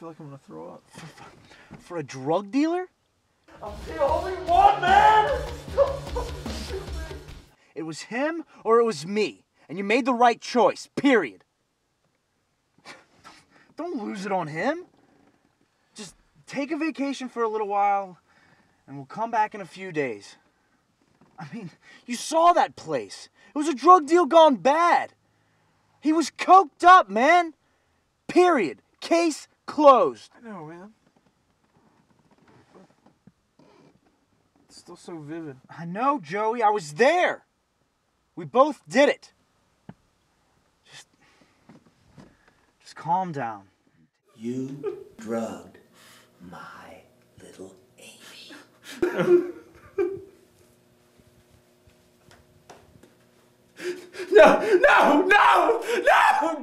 feel like I'm gonna throw up. For a drug dealer? I'm the only one, man! It was him or it was me. And you made the right choice, period. Don't lose it on him. Just take a vacation for a little while and we'll come back in a few days. I mean, you saw that place. It was a drug deal gone bad. He was coked up, man. Period. Case closed. I know, man. It's still so vivid. I know, Joey. I was there. We both did it. Just, just calm down. You drugged my little Amy. No, no, no, no!